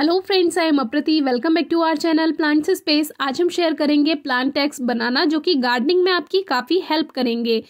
Hello friends I am Aprati welcome back to our channel plants space आज हम share करेंगे plant tax बनाना, जो कि गार्डनिंग में आपकी काफ़ी हेल्प करेंगे।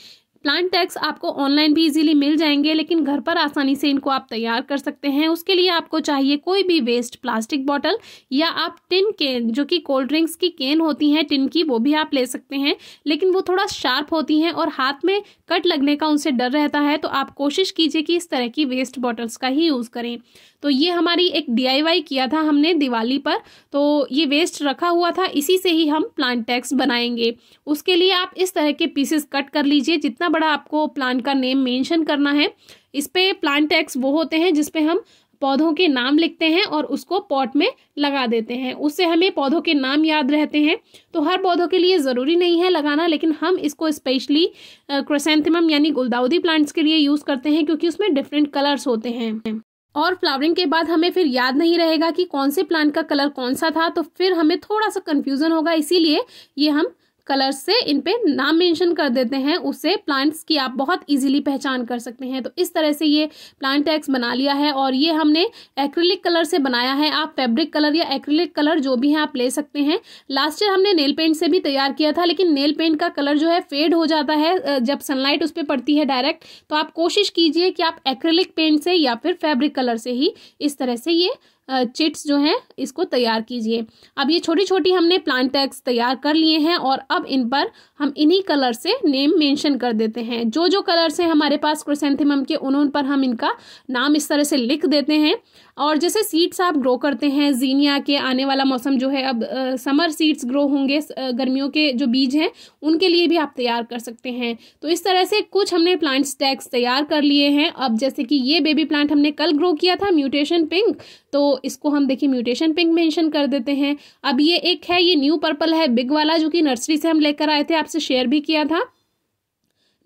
प्लांट टैक्स आपको ऑनलाइन भी इजीली मिल जाएँगे, लेकिन घर पर आसानी से इनको आप तैयार कर सकते हैं। उसके लिए आपको चाहिए कोई भी वेस्ट प्लास्टिक बॉटल या आप टिन केन जो कि कोल्ड ड्रिंक्स की केन होती हैं टिन की, वो भी आप ले सकते हैं। लेकिन वो थोड़ा शार्प होती हैं और हाथ में कट लगने का उनसे डर रहता है तो आप कोशिश कीजिए कि इस तरह की वेस्ट बॉटल्स का ही यूज़ करें। तो ये हमारी एक डीआईवाई किया था हमने दिवाली पर तो ये वेस्ट रखा हुआ था, इसी से ही हम प्लांट टैक्स बनाएँगे। उसके लिए आप इस तरह के पीसेस कट कर लीजिए, जितना बड़ा आपको प्लांट का नेम मेंशन करना है। इस पे प्लांट टैक्स वो होते हैं जिसपे हम पौधों के नाम लिखते हैं और उसको पॉट में लगा देते हैं। उससे हमें पौधों के नाम याद रहते हैं। तो हर पौधों के लिए ज़रूरी नहीं है लगाना, लेकिन हम इसको स्पेशली क्रोसेंथेमम यानी गुलदाउदी प्लांट्स के लिए यूज़ करते हैं क्योंकि उसमें डिफरेंट कलर्स होते हैं। और फ्लावरिंग के बाद हमें फिर याद नहीं रहेगा कि कौन से प्लांट का कलर कौन सा था तो फिर हमें थोड़ा सा कन्फ्यूज़न होगा। इसीलिए ये हम कलर से इन पे नाम मेंशन कर देते हैं उससे प्लांट्स की आप बहुत इजीली पहचान कर सकते हैं। तो इस तरह से ये प्लांट टैक्स बना लिया है और ये हमने एक्रिलिक कलर से बनाया है। आप फैब्रिक कलर या एक्रिलिक कलर जो भी है, आप ले सकते हैं। लास्ट ईयर हमने नेल पेंट से भी तैयार किया था, लेकिन नेल पेंट का कलर जो है फेड हो जाता है जब सनलाइट उस पर पड़ती है डायरेक्ट तो आप कोशिश कीजिए कि आप एक्रिलिक पेंट से या फिर फैब्रिक कलर से ही इस तरह से ये चिट्स जो हैं इसको तैयार कीजिए। अब ये छोटी छोटी हमने प्लांट टैग्स तैयार कर लिए हैं और अब इन पर हम इन्हीं कलर से नेम मेंशन कर देते हैं। जो जो कलर्स हैं हमारे पास क्रोसेंथिमम के उन पर हम इनका नाम इस तरह से लिख देते हैं। और जैसे सीड्स आप ग्रो करते हैं जीनिया के आने वाला मौसम जो है अब आ, समर सीड्स ग्रो होंगे गर्मियों के जो बीज हैं उनके लिए भी आप तैयार कर सकते हैं। तो इस तरह से कुछ हमने प्लांट्स स्टैक्स तैयार कर लिए हैं। अब जैसे कि ये बेबी प्लांट हमने कल ग्रो किया था म्यूटेशन पिंक तो इसको हम देखिए म्यूटेशन पिंक मेंशन कर देते हैं। अब ये एक है, ये न्यू पर्पल है बिग वाला, जो कि नर्सरी से हम लेकर आए थे, आपसे शेयर भी किया था।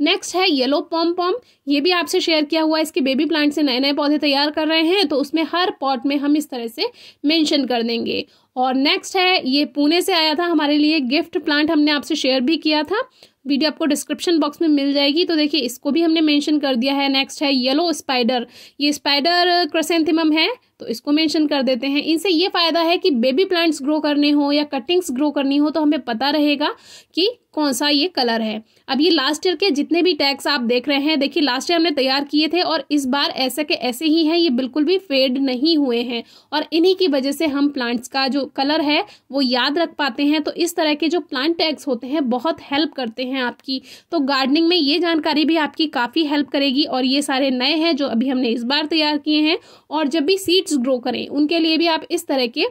नेक्स्ट है येलो पॉम पॉम ये भी आपसे शेयर किया हुआ है। इसके बेबी प्लांट से नए नए पौधे तैयार कर रहे हैं तो उसमें हर पॉट में हम इस तरह से मेंशन कर देंगे। और नेक्स्ट है, ये पुणे से आया था, हमारे लिए गिफ्ट प्लांट हमने आपसे शेयर भी किया था। वीडियो आपको डिस्क्रिप्शन बॉक्स में मिल जाएगी। तो देखिए, इसको भी हमने मेंशन कर दिया है। नेक्स्ट है येलो स्पाइडर ये स्पाइडर क्रोसेंथिमम है तो इसको मेंशन कर देते हैं। इनसे ये फ़ायदा है कि बेबी प्लांट्स ग्रो करने हो या कटिंग्स ग्रो करनी हो तो हमें पता रहेगा कि कौन सा ये कलर है। अब ये लास्ट ईयर के जितने भी टैग्स आप देख रहे हैं, देखिए लास्ट ईयर हमने तैयार किए थे और इस बार ऐसे के ऐसे ही हैं, ये बिल्कुल भी फेड नहीं हुए हैं। और इन्हीं की वजह से हम प्लांट्स का जो कलर है, वो याद रख पाते हैं। तो इस तरह के जो प्लांट टैग्स होते हैं, बहुत हेल्प करते हैं। आपकी। तो गार्डनिंग में ये जानकारी भी आपकी काफ़ी हेल्प करेगी और ये सारे नए हैं जो अभी हमने इस बार तैयार किए हैं और जब भी सीड्स ग्रो करें, उनके लिए भी आप इस तरह के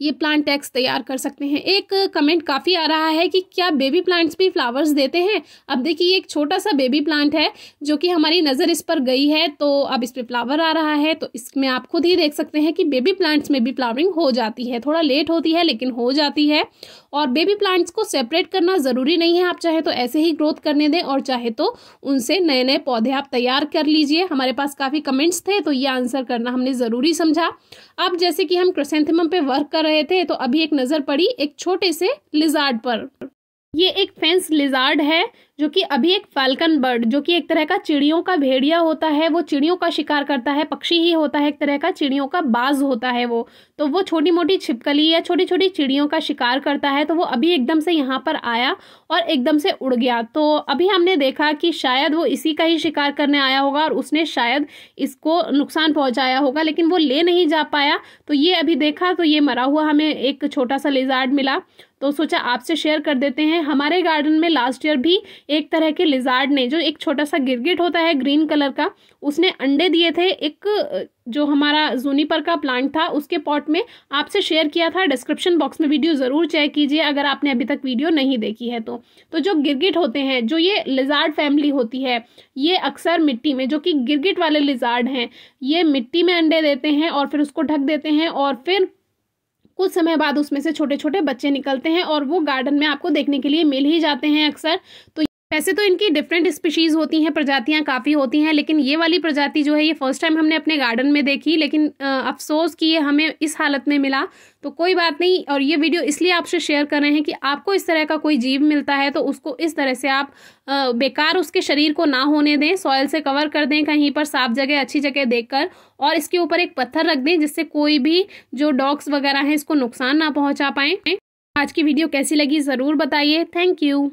ये प्लांट टैक्स तैयार कर सकते हैं। एक कमेंट काफ़ी आ रहा है कि क्या बेबी प्लांट्स भी फ्लावर्स देते हैं? अब देखिए एक छोटा सा बेबी प्लांट है, जो कि हमारी नज़र इस पर गई है तो अब इस पर फ्लावर आ रहा है तो इसमें आप खुद ही देख सकते हैं कि बेबी प्लांट्स में भी फ्लावरिंग हो जाती है। थोड़ा लेट होती है, लेकिन हो जाती है। और बेबी प्लांट्स को सेपरेट करना ज़रूरी नहीं है, आप चाहे तो ऐसे ही ग्रोथ करने दें, और चाहे तो उनसे नए नए पौधे आप तैयार कर लीजिए। हमारे पास काफ़ी कमेंट्स थे तो ये आंसर करना हमने ज़रूरी समझा। अब जैसे कि हम क्रोसेंथेमम पे वर्क कर रहे थे तो अभी एक नज़र पड़ी एक छोटे से लिजार्ड पर। ये एक फेंस लिजार्ड है जो कि अभी एक फाल्कन बर्ड जो कि एक तरह का चिड़ियों का भेड़िया होता है, वो चिड़ियों का शिकार करता है, पक्षी ही होता है, एक तरह का चिड़ियों का बाज होता है वो। तो वो छोटी मोटी छिपकली या छोटी छोटी चिड़ियों का शिकार करता है तो वो अभी एकदम से यहाँ पर आया और एकदम से उड़ गया। तो अभी हमने देखा कि शायद वो इसी का ही शिकार करने आया होगा और उसने शायद इसको नुकसान पहुँचाया होगा, लेकिन वो ले नहीं जा पाया। तो ये अभी देखा तो ये मरा हुआ हमें एक छोटा सा लिजार्ड मिला। तो सोचा आपसे शेयर कर देते हैं। हमारे गार्डन में लास्ट ईयर भी एक तरह के लिजार्ड ने, जो एक छोटा सा गिरगिट होता है ग्रीन कलर का, उसने अंडे दिए थे एक, जो हमारा जूनीपर का प्लांट था, उसके पॉट में। आपसे शेयर किया था डिस्क्रिप्शन बॉक्स में वीडियो ज़रूर चेक कीजिए, अगर आपने अभी तक वीडियो नहीं देखी है तो। तो जो गिरगिट होते हैं, जो ये लिजार्ड फैमिली होती है, ये अक्सर मिट्टी में, जो कि गिरगिट वाले लिजार्ड हैं, ये मिट्टी में अंडे देते हैं और फिर उसको ढक देते हैं और फिर कुछ समय बाद उसमें से छोटे छोटे बच्चे निकलते हैं और वो गार्डन में आपको देखने के लिए मिल ही जाते हैं अक्सर। तो वैसे तो इनकी डिफरेंट स्पीशीज़ होती हैं, प्रजातियाँ काफ़ी होती हैं, लेकिन ये वाली प्रजाति जो है, ये फ़र्स्ट टाइम हमने अपने गार्डन में देखी, लेकिन अफसोस कि ये हमें इस हालत में मिला। तो कोई बात नहीं, और ये वीडियो इसलिए आपसे शेयर कर रहे हैं कि आपको इस तरह का कोई जीव मिलता है तो उसको इस तरह से आप बेकार उसके शरीर को ना होने दें सॉयल से कवर कर दें कहीं पर, साफ़ जगह, अच्छी जगह देखकर, और इसके ऊपर एक पत्थर रख दें, जिससे कोई भी जो डॉग्स वगैरह हैं, इसको नुकसान ना पहुँचा पाएँ। आज की वीडियो कैसी लगी, ज़रूर बताइए। Thank you